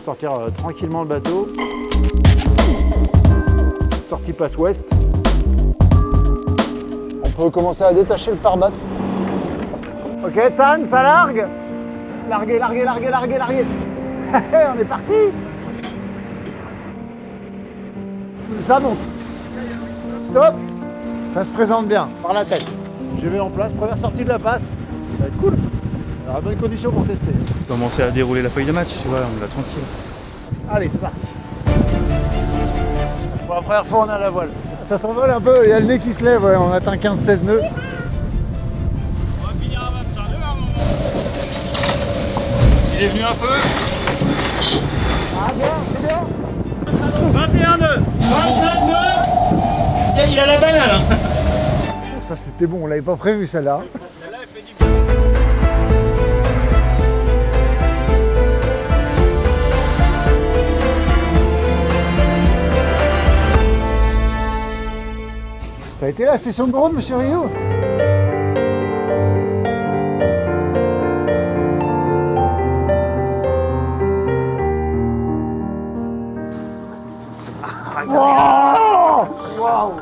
sortir euh, tranquillement le bateau. Sortie passe ouest. On peut commencer à détacher le pare-batte. Ok, Tan, ça largue Larguez, larguez, larguez, larguez, larguez On est parti Ça monte. Stop Ça se présente bien, par la tête. Je vais en place, première sortie de la passe. Ça va être cool. Aura bonne condition pour tester. Commencer à dérouler la feuille de match, tu vois, on est là tranquille. Allez, c'est parti. Pour la première fois, on est à la voile. Ça s'envole un peu, il y a le nez qui se lève, ouais, on atteint 15-16 nœuds. Il est venu un peu Ah bien, c'est bien 21 nœuds 27 nœuds Il a la banane hein. Ça c'était bon, on l'avait pas prévu celle-là. Ça a été la session de drone, monsieur Rio Wow Wow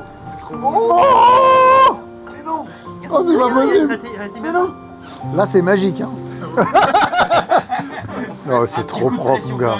Oh Oh, c'est pas possible. Mais non. Là, c'est magique, hein. Non, c'est trop propre, mon gars.